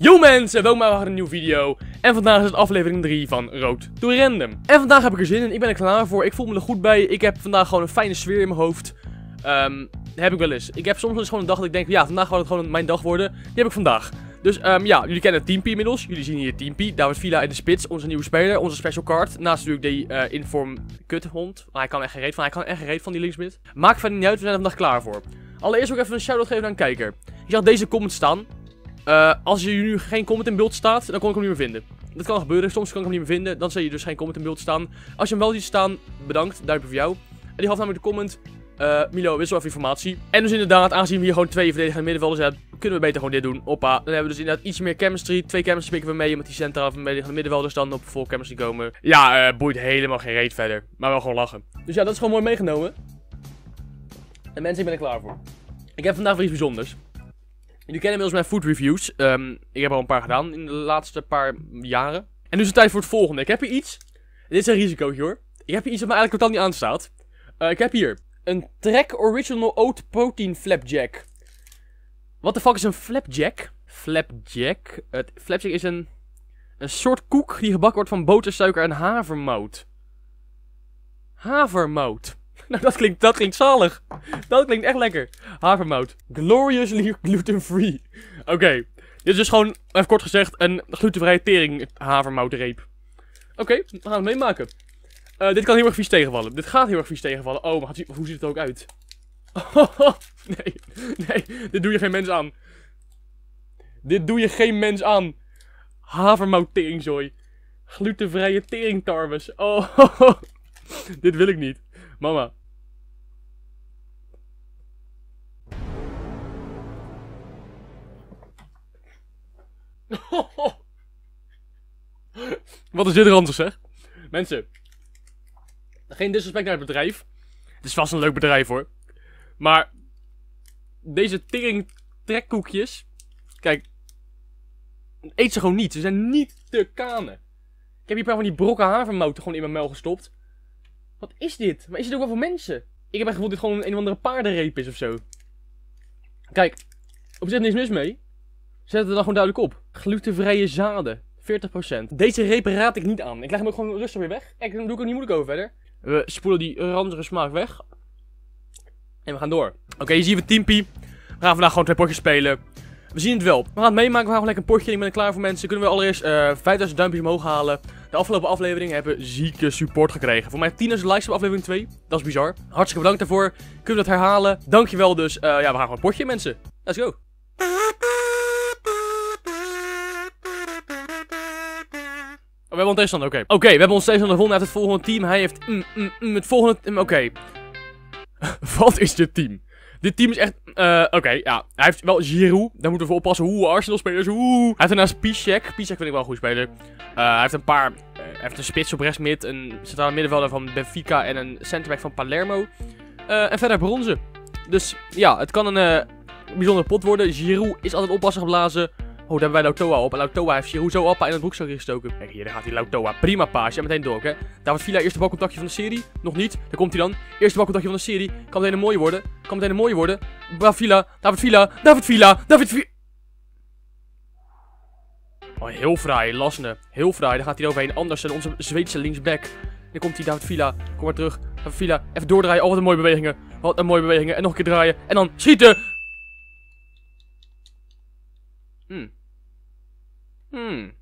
Yo mensen, welkom bij een nieuwe video. En vandaag is het aflevering 3 van Road to Random. En vandaag heb ik er zin in, ik ben er klaar voor, ik voel me er goed bij. Ik heb vandaag gewoon een fijne sfeer in mijn hoofd. Dat heb ik wel eens. Ik heb soms wel eens gewoon een dag dat ik denk, ja, vandaag gaat het gewoon mijn dag worden. Die heb ik vandaag. Dus um, ja, jullie kennen Team P inmiddels. Jullie zien hier Team P. David Villa in de spits, onze nieuwe speler, onze special card. Naast natuurlijk die uh, inform kuthond. Maar hij kan echt gereed van, hij kan echt gereed van die linksmid. Maakt verder niet uit, we zijn er vandaag klaar voor. Allereerst ook even een shout-out geven aan een kijker. Je zag deze comment staan. Uh, als je nu geen comment in beeld staat, dan kon ik hem niet meer vinden. Dat kan gebeuren, soms kan ik hem niet meer vinden. Dan zie je dus geen comment in beeld staan. Als je hem wel ziet staan, bedankt, duimpje voor jou. En die had namelijk de comment, uh, Milo, wissel even informatie. En dus inderdaad, aangezien we hier gewoon twee verdedigende middenvelders hebben, kunnen we beter gewoon dit doen. Hoppa, dan hebben we dus inderdaad iets meer chemistry. Twee chemistry pikken we mee, omdat die centraal verdedigende middenvelders dan op vol chemistry komen. Ja, uh, boeit helemaal geen reet verder. Maar wel gewoon lachen. Dus ja, dat is gewoon mooi meegenomen. En mensen, ik ben er klaar voor. Ik heb vandaag iets bijzonders. Jullie kennen inmiddels mijn food reviews. Um, ik heb al een paar gedaan in de laatste paar jaren. En nu is het tijd voor het volgende. Ik heb hier iets. Dit is een risicootje hoor. Ik heb hier iets wat me eigenlijk totaal niet aanstaat. Uh, ik heb hier een Trek Original Oat Protein Flapjack. Wat de fuck is een flapjack? Flapjack? Het flapjack is een, een soort koek die gebakken wordt van boter, suiker en havermout. Havermout. Nou, dat klinkt, dat klinkt zalig. Dat klinkt echt lekker. Havermout. Gloriously gluten-free. Oké. Dit is dus gewoon, even kort gezegd, een glutenvrije tering havermoutreep. Oké, okay, we gaan het meemaken. Uh, dit kan heel erg vies tegenvallen. Dit gaat heel erg vies tegenvallen. Oh, maar hoe ziet het er ook uit? Nee, nee, dit doe je geen mens aan. Dit doe je geen mens aan. Havermout teringzooi. Glutenvrije teringtarwes. Oh, dit wil ik niet. Mama. Wat is dit ranzig zeg? Mensen. Geen disrespect naar het bedrijf. Het is vast een leuk bedrijf hoor. Maar. Deze tering trekkoekjes. Kijk. Eet ze gewoon niet. Ze zijn niet te kanen. Ik heb hier een paar van die brokken havermouten gewoon in mijn mel gestopt. Wat is dit? Maar is dit ook wel voor mensen? Ik heb echt gevoeld dat dit gewoon een of andere paardenreep is of zo. Kijk, op zich niks mis mee. Zet het er dan gewoon duidelijk op. Glutenvrije zaden. 40%. Deze reep raad ik niet aan. Ik leg hem ook gewoon rustig weer weg. Dan doe ik ook niet moeilijk over verder. We spoelen die ranzige smaak weg. En we gaan door. Oké, hier zien we Teampie. We gaan vandaag gewoon twee potjes spelen. We zien het wel. We gaan het meemaken. We gaan gewoon lekker een potje. Ik ben er klaar voor mensen. Kunnen we allereerst uh, 5000 duimpjes omhoog halen. De afgelopen afleveringen hebben zieke support gekregen. Voor mij 10.000 likes op aflevering 2. Dat is bizar. Hartstikke bedankt daarvoor. Kunnen we dat herhalen? Dankjewel dus. Uh, ja, we gaan gewoon een potje mensen. Let's go. Hebben ons tegenstander, oké. Oké, we hebben ons tegenstander gevonden uit het volgende team. Hij heeft mm, mm, mm, het volgende... Mm, oké. Wat is dit team? Dit team is echt... Uh, Oké, ja. Hij heeft wel Giroud. Daar moeten we voor oppassen. Hoe Arsenal-spelers. Oeh. Hij heeft daarnaast Piszek. Piszek vind ik wel een goede speler. Uh, hij heeft een paar... Uh, hij heeft een spits op rechts mid. Een centrale middenvelder van Benfica. En een centerback van Palermo. en verder bronzen. Dus ja, het kan een bijzondere pot worden. Giroud is altijd oppassen geblazen. Oh, daar hebben wij Lautoa op. En Lautoa heeft Giroud zo appa in het broekzakje gestoken. Kijk, hier, daar gaat hij Lautoa. Prima paasje. En meteen door, hè. David Villa, eerste balcontactje van de serie. Nog niet. Daar komt hij dan. Eerste balcontactje van de serie. Kan meteen een mooie worden. Kan meteen een mooie worden. Villa, David Villa, David Villa, David Villa. Oh, heel fraai. Lasne. Heel fraai. Daar gaat hij overheen. Andersen, onze Zweedse linksback. Dan komt hij David Villa. Kom maar terug. David Villa. Even doordraaien. Oh, wat een mooie bewegingen. Wat een mooie bewegingen. En nog een keer draaien. En dan schieten. Hmm. Hmm.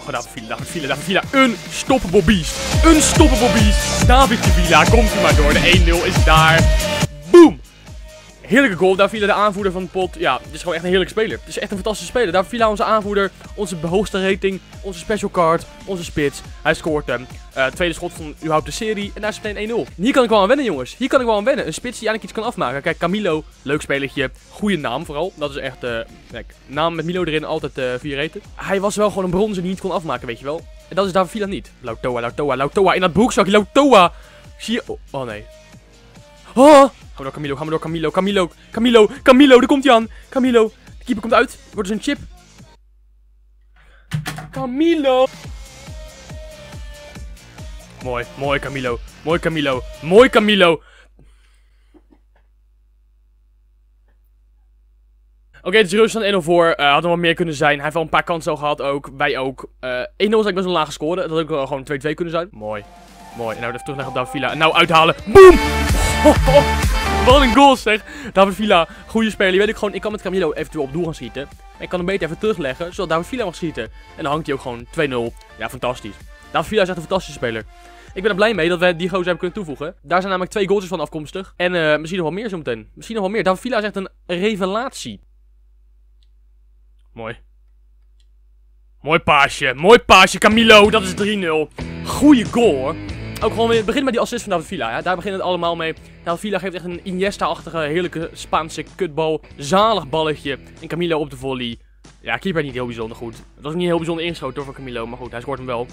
Oh, David Villa, David Villa, David. Een stoppable beast. Een stoppable beast. David Villa, komt u maar door. De 1-0 is daar. Heerlijke goal. Daar Villa, de aanvoerder van de pot. Ja, het is gewoon echt een heerlijke speler. Het is echt een fantastische speler. Daar Villa, onze aanvoerder. Onze hoogste rating. Onze special card. Onze spits. Hij scoort hem. Uh, tweede schot van überhaupt de serie. En daar is meteen 1-0. Hier kan ik wel aan wennen, jongens. Hier kan ik wel aan wennen. Een spits die eigenlijk iets kan afmaken. Kijk, Camilo. Leuk spelertje. Goede naam vooral. Dat is echt... Uh, kijk, naam met Milo erin. Altijd uh, vier reten. Hij was wel gewoon een bronzen die niet kon afmaken, weet je wel. En dat is David Villa niet. Lautoa, Lautoa, Lautoa. In dat broekzakje. Lautoa. Zie je... Oh, oh nee. Oh. Ga door Camilo, ga maar door Camilo, Camilo, Camilo, Camilo, er komt hij aan. Camilo, de keeper komt uit. Wordt dus een chip. Camilo. Mooi, mooi Camilo, mooi Camilo, mooi Camilo. Oké, okay, is Rusland 1-0. voor. Uh, had er wat meer kunnen zijn. Hij heeft wel een paar kansen al gehad ook. Wij ook. Eh, uh, 1-0 is eigenlijk best wel laag gescoord. Dat had ook gewoon 2-2 kunnen zijn. Mooi. Mooi. En nou even terug op Davila. En nou uithalen. Boom! Wat een goal zeg. David Villa, goede speler. Je weet ik gewoon, ik kan met Camilo eventueel op doel gaan schieten. En ik kan hem beter even terugleggen, zodat David Villa mag schieten. En dan hangt hij ook gewoon 2-0. Ja, fantastisch. David Villa is echt een fantastische speler. Ik ben er blij mee dat we die gozer hebben kunnen toevoegen. Daar zijn namelijk twee goals van afkomstig. En eh, misschien nog wel meer zometeen. Misschien nog wel meer. David Villa is echt een revelatie. Mooi. Mooi paasje. Mooi paasje. Camilo, dat is 3-0. Goeie goal hoor. Ook gewoon weer, begin met die assist van David Villa. Ja? Daar begint het allemaal mee. David Villa geeft echt een Iniesta-achtige, heerlijke Spaanse kutbal. Zalig balletje. En Camilo op de volley. Ja, keeper niet heel bijzonder goed. Het was niet heel bijzonder ingeschoten door van Camilo. Maar goed, hij scoort hem wel.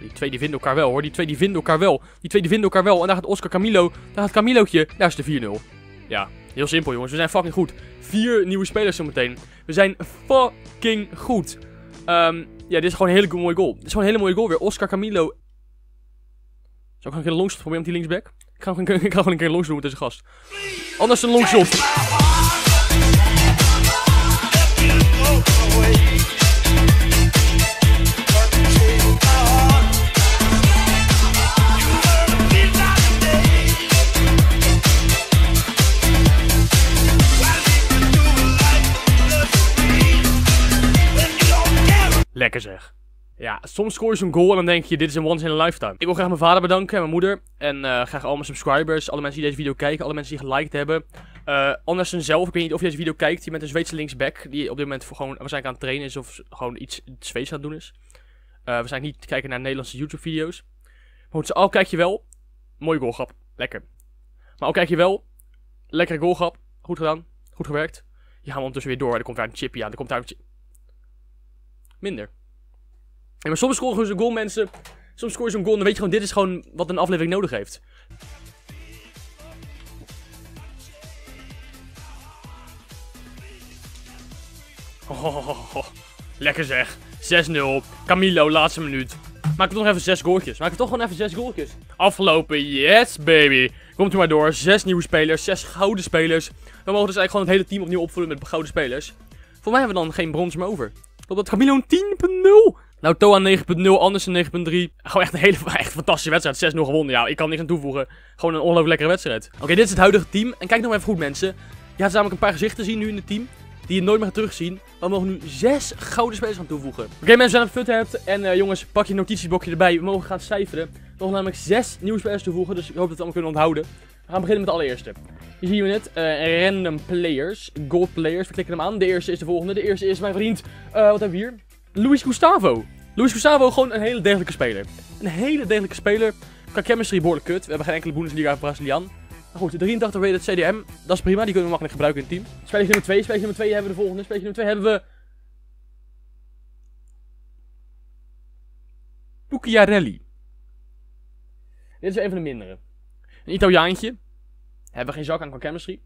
Die twee die vinden elkaar wel hoor. Die twee die vinden elkaar wel. Die twee die vinden elkaar wel. En daar gaat Oscar Camilo. Daar gaat Camilootje. Daar is de 4-0. Ja, heel simpel jongens. We zijn fucking goed. Vier nieuwe spelers zometeen. We zijn fucking goed. Ehm, ja, dit is gewoon een hele mooie goal. Dit is gewoon een hele mooie goal weer. Oscar Camilo. Zou ik een keer een longshot proberen met die linksback? Ik ga, gewoon, ik ga gewoon een keer een longshot doen met deze gast. Anders een longshot. Lekker zeg. Ja, soms scoor je zo'n goal en dan denk je, dit is een once in a lifetime. Ik wil graag mijn vader bedanken en mijn moeder. En eh, graag al mijn subscribers, alle mensen die deze video kijken, alle mensen die geliked hebben. Uh, zelf, ik weet niet of je deze video kijkt, die met een Zweedse linksback. Die op dit moment voor gewoon waarschijnlijk aan het trainen is of gewoon iets Zweeds aan het doen is. Uh, waarschijnlijk niet kijken naar Nederlandse YouTube video's. Maar goed, al kijk je wel. Mooie goalgrap, lekker. Maar al kijk je wel. Lekkere goalgrap, goed gedaan, goed gewerkt. Je gaan we ondertussen weer door, er komt daar een chipje aan, er komt daar een. Minder. Ja, maar soms scoren zo'n goal mensen. Soms scoor je zo'n goal en dan weet je gewoon, dit is gewoon wat een aflevering nodig heeft. Oh, lekker zeg. 6-0. Camilo, laatste minuut. Maak er nog even 6 goaltjes. Maak er toch gewoon even 6 goaltjes. Afgelopen, yes baby. Komt u maar door. 6 nieuwe spelers, 6 gouden spelers. We mogen dus eigenlijk gewoon het hele team opnieuw opvullen met gouden spelers. Voor mij hebben we dan geen brons meer over. Totdat Camilo een 10.0. Nou, Toa 9.0, Andersen 9.3. Gewoon echt een hele echt fantastische wedstrijd. 6-0 gewonnen. Ja, ik kan niks aan toevoegen. Gewoon een ongelooflijk lekkere wedstrijd. Oké, dit is het huidige team. En kijk nog even goed, mensen. Je gaat namelijk een paar gezichten zien nu in het team. Die je nooit meer gaat terugzien. We mogen nu 6 gouden spelers gaan toevoegen. Oké, mensen, zijn het fut hebt. En uh, jongens, pak je notitieblokje erbij. We mogen gaan cijferen. Mogen namelijk 6 nieuwe spelers toevoegen. Dus ik hoop dat we het allemaal kunnen onthouden. We gaan beginnen met de allereerste. Hier zien we het. Uh, random players. Gold players. We klikken hem aan. De eerste is de volgende. De eerste is mijn vriend. Uh, wat hebben we hier? Luis Gustavo. Luis Gustavo, gewoon een hele degelijke speler. Een hele degelijke speler. Qua chemistry behoorlijk kut. We hebben geen enkele Bundesliga Brazilian. Maar goed, 83 rated CDM. Dat is prima, die kunnen we makkelijk gebruiken in het team. Speler nummer 2. Speler nummer 2 hebben we de volgende. Speler nummer 2 hebben we... Pucciarelli. Dit is een van de mindere. Een Italiaantje. Hebben we geen zak aan qua chemistry.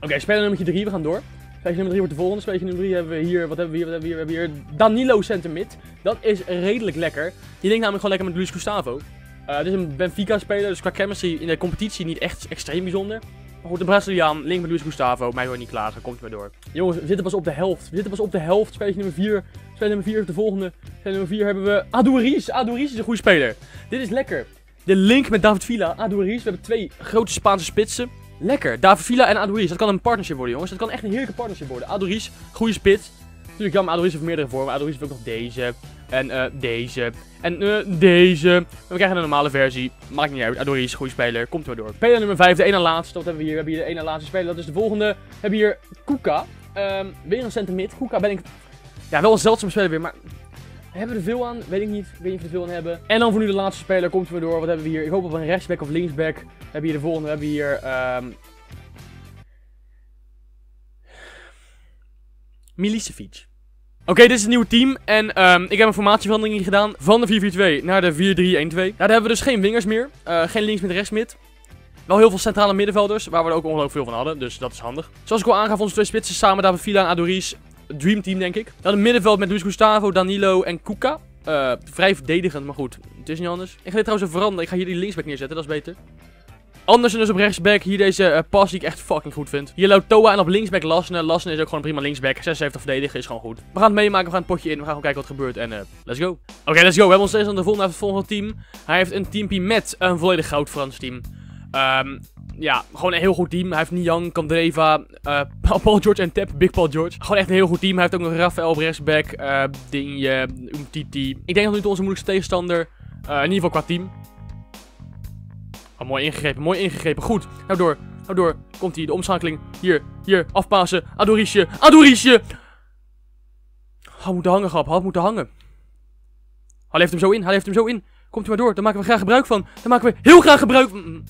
Oké, speler nummer 3. We gaan door. Spelletje nummer 3 wordt de volgende. Spelletje nummer 3 hebben we hier. Wat hebben we hier? Wat hebben we hier? We hebben hier Danilo Centermid. Dat is redelijk lekker. Die denkt namelijk gewoon lekker met Luis Gustavo. Uh, dit is een Benfica-speler, dus qua chemistry in de competitie niet echt extreem bijzonder. Maar goed, de Braziliaan, link met Luis Gustavo. Mij hoor niet klagen, komt maar door. Jongens, we zitten pas op de helft. We zitten pas op de helft. Spelletje nummer 4. Spelletje nummer 4 is de volgende. Spelletje nummer 4 hebben we Adouris. Adouris is een goede speler. Dit is lekker. De link met David Villa, Adouris. We hebben twee grote Spaanse spitsen. Lekker. David Villa en Adoris. Dat kan een partnership worden, jongens. Dat kan echt een heerlijke partnership worden. Adoris, goede spits. Natuurlijk jammer, Adoris heeft meerdere vormen. Adoris heeft ook nog deze. En uh, deze. En uh, deze. En we krijgen een normale versie. Maakt niet uit. Adoris, goede speler. Komt er door. Speler nummer 5, de ene laatste. Wat hebben we hier? We hebben hier de ene laatste speler. Dat is de volgende. We hebben hier Kuka. Um, weer een center Kuka ben ik... Ja, wel een zeldzame speler weer, maar... Hebben we er veel aan? Weet ik niet. Weet niet of we er veel aan hebben. En dan voor nu de laatste speler. Komt er maar door. Wat hebben we hier? Ik hoop op een rechtsback of linksback. We hebben hier de volgende. We hebben hier... Um, Milicevic. Oké, dit is het nieuwe team. En um, ik heb een formatieverandering gedaan van de 4-4-2 naar de 4-3-1-2. Nou, daar hebben we dus geen wingers meer. Uh, geen links met rechts mid. Wel heel veel centrale middenvelders, waar we er ook ongelooflijk veel van hadden. Dus dat is handig. Zoals ik al aangaf, onze twee spitsen samen, David Villa en Adoris. Dream team, denk ik. Dan een middenveld met Luis Gustavo, Danilo en Kuka. Uh, vrij verdedigend, maar goed. Het is niet anders. Ik ga dit trouwens veranderen. Ik ga hier die linksback neerzetten, dat is beter. Andersen dus op rechtsback. Hier deze uh, pas die ik echt fucking goed vind. Hier loopt Toa en op linksback Lasne. Lasne is ook gewoon een prima linksback. 76 verdedigen is gewoon goed. We gaan het meemaken. We gaan het potje in. We gaan gewoon kijken wat er gebeurt. En uh, let's go. Oké, let's go. We hebben ons steeds aan de volgende, het volgende team. Hij heeft een teampie met een volledig goud Frans team. Um, ja, gewoon een heel goed team. Hij heeft Niang, Kandreva, uh, Paul George en Tep, Big Paul George. Gewoon echt een heel goed team. Hij heeft ook nog Rafael op rechtsback, uh, Dinje, Umtiti. Ik denk dat nu onze moeilijkste tegenstander, uh, in ieder geval qua team. Oh, mooi ingegrepen, mooi ingegrepen. Goed, nou door, nou door. Komt hij, de omschakeling. Hier, hier, afpassen. Adorisje, Adorisje! Had moeten hangen, grap. Had moeten hangen. Hij heeft hem zo in, hij heeft hem zo in. Komt hij maar door, daar maken we graag gebruik van. Daar maken we heel graag gebruik van.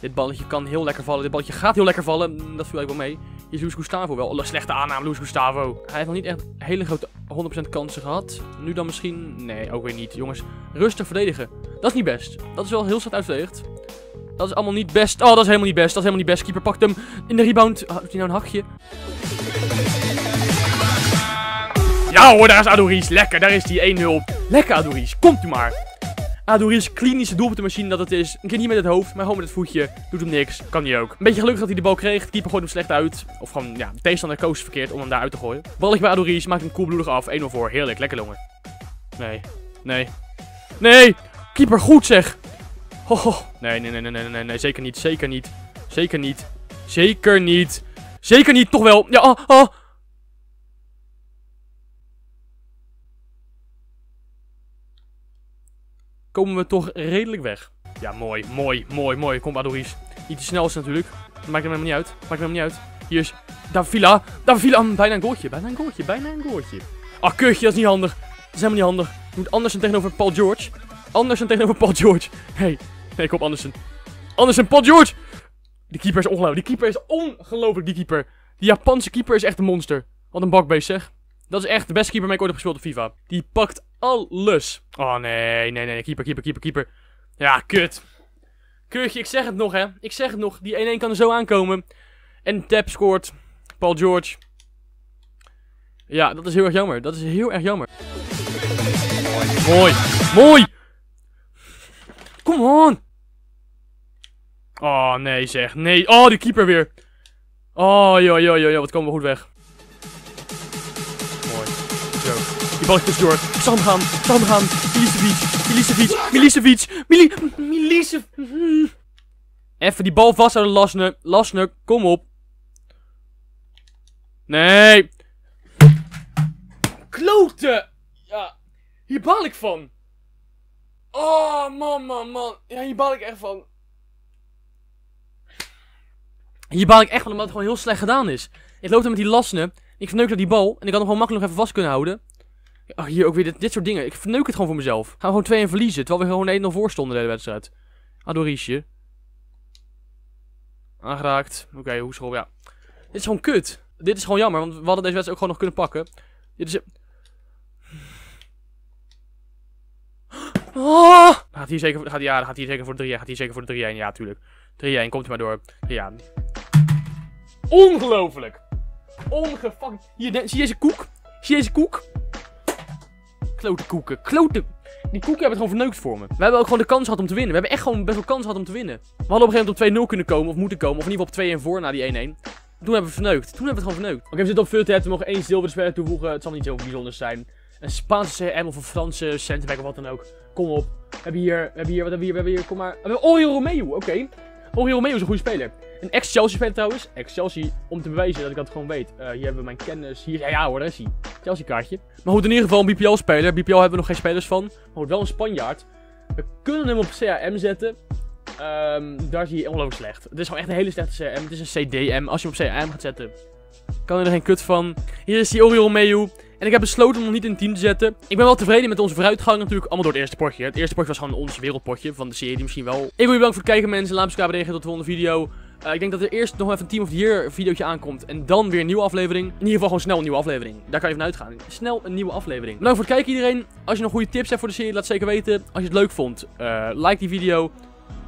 Dit balletje kan heel lekker vallen. Dit balletje gaat heel lekker vallen. Mm, dat viel ik wel mee. Hier is Luis Gustavo wel. Oh, slechte aanname, Luis Gustavo. Hij heeft nog niet echt hele grote 100% kansen gehad. Nu dan misschien... Nee, ook weer niet. Jongens, rustig verdedigen. Dat is niet best. Dat is wel heel slecht uitverdedigd. Dat is allemaal niet best. Oh, dat is helemaal niet best. Dat is helemaal niet best. Keeper pakt hem in de rebound. Doet hij nou een hakje? Ja hoor, daar is Adoris. Lekker, daar is die 1-0. Lekker Adoris, komt u maar. Adoris klinische doelpuntenmachine dat het is. Een keer niet met het hoofd, maar gewoon met het voetje. Doet hem niks. Kan hij ook. Een beetje gelukkig dat hij de bal kreeg. De keeper gooit hem slecht uit. Of gewoon, ja, de tegenstander koos verkeerd om hem daar uit te gooien. Balletje bij Adoris. Maakt hem koelbloedig af. 1-0 voor. Heerlijk. Lekker longen. Nee. Nee. Nee. Keeper goed zeg. Ho. Nee, nee, nee, nee, nee, nee, nee. Zeker niet. Zeker niet. Zeker niet. Zeker niet. Zeker niet. Toch wel. Ja, oh, oh. Komen we toch redelijk weg. Ja, mooi, mooi, mooi, mooi. Kom, Adoris. Niet te snel is natuurlijk. Maakt hem helemaal niet uit. Maakt hem helemaal niet uit. Hier is Davila. Davila. Bijna een goaltje. Bijna een goaltje. Bijna een goaltje. Ah, keurtje. Dat is niet handig. Dat is helemaal niet handig. Je moet Andersen tegenover Paul George. Andersen tegenover Paul George. Hey. Nee, kom Andersen. Andersen, Paul George. Die keeper is ongelooflijk. Die keeper is ongelooflijk, die keeper. Die Japanse keeper is echt een monster. Wat een bakbeest, zeg. Dat is echt de beste keeper mee ik ooit heb gespeeld op FIFA. Die pakt alles. Oh nee, nee, nee. Keeper, keeper, keeper, keeper. Ja, kut. Keurtje, ik zeg het nog, hè. Ik zeg het nog. Die 1-1 kan er zo aankomen. En Tap scoort. Paul George. Ja, dat is heel erg jammer. Dat is heel erg jammer. Mooi. Mooi. Kom on. Oh, nee zeg. Nee. Oh, die keeper weer. Oh, joh, joh, joh, joh. Wat komen we goed weg. Die bal tussendoor. Ik zal hem gaan. Ik zal hem gaan. Milicevic. Milicevic. Milicevic. Mili... Milicevic. Even die bal vasthouden, Lasne. Lasne, kom op. Nee. Kloten. Ja. Hier baal ik van. Oh, man, man, man. Ja, hier baal ik echt van. Hier baal ik echt van, omdat het gewoon heel slecht gedaan is. Ik loop er met die Lasne. Ik verneuk die bal. En ik had hem gewoon makkelijk nog even vast kunnen houden. Ach, hier ook weer dit, soort dingen. Ik verneuk het gewoon voor mezelf. Gaan we gewoon 2 en verliezen. Terwijl we gewoon 1-0 voor stonden de wedstrijd. Adorisje. Aangeraakt. Oké, okay, hoeschop, ja. Dit is gewoon kut. Dit is gewoon jammer, want we hadden deze wedstrijd ook gewoon nog kunnen pakken. Dit is... Oh! Gaat hier zeker, gaat, ja, gaat hier zeker voor de 3 Gaat hier zeker voor de 3-1. Ja, tuurlijk. 3-1, komt hij maar door. Ja. Ongelooflijk. Ongefucking. Hier, zie je deze koek? Zie je deze koek? Klote koeken. Klote... Die koeken hebben het gewoon verneukt voor me. We hebben ook gewoon de kans gehad om te winnen. We hebben echt gewoon best wel kans gehad om te winnen. We hadden op een gegeven moment op 2-0 kunnen komen. Of moeten komen. Of in ieder geval op 2-1 voor na die 1-1. Toen hebben we verneukt. Toen hebben we het gewoon verneukt. Oké, we zitten op veel tijd. We mogen één zilveren speler toevoegen. Het zal niet zo bijzonder zijn. Een Spaanse CM of een Franse centerback of wat dan ook. Kom op. We hebben hier, we hebben hier, wat hebben we hier, we hebben hier, kom maar. We hebben Oriol Romeo, oké. Okay. Oriol Romeo is een goede speler. Een speler trouwens. Ex-Chelsea, om te bewijzen dat ik dat gewoon weet. Uh, hier hebben we mijn kennis. Hier, ja, ja hoor, daar is hij. Chelsea kaartje. Maar goed, in ieder geval een BPL-speler. BPL hebben we nog geen spelers van. Maar goed, wel een Spanjaard. We kunnen hem op CAM zetten. Um, daar zie je ongelooflijk slecht. Het is gewoon echt een hele slechte CM. Het is een CDM. Als je hem op CAM gaat zetten, kan er geen kut van. Hier is die Oriol Romeo. En ik heb besloten om hem niet in het team te zetten. Ik ben wel tevreden met onze vooruitgang natuurlijk. Allemaal door het eerste potje. Het eerste potje was gewoon ons wereldpotje van de serie misschien wel. Ik wil je bedanken voor het kijken mensen. Laat me subscribe reageren tot de volgende video. Uh, ik denk dat er eerst nog even een Team of the Year videootje aankomt. En dan weer een nieuwe aflevering. In ieder geval gewoon snel een nieuwe aflevering. Daar kan je van uitgaan. Snel een nieuwe aflevering. Bedankt voor het kijken iedereen. Als je nog goede tips hebt voor de serie, laat het zeker weten. Als je het leuk vond, uh, like die video.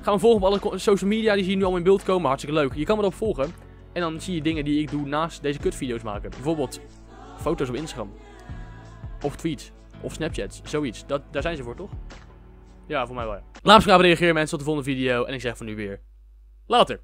Ga me volgen op alle social media. Die zie je nu al in beeld komen. Hartstikke leuk. Je kan me erop volgen. En dan zie je dingen die ik doe naast deze kutvideo's maken. Bijvoorbeeld foto's op Instagram. Of tweets. Of Snapchats. Zoiets. Dat, daar zijn ze voor, toch? Ja, voor mij wel. Ja. Laat me reageren mensen tot de volgende video. En ik zeg van nu weer. Later.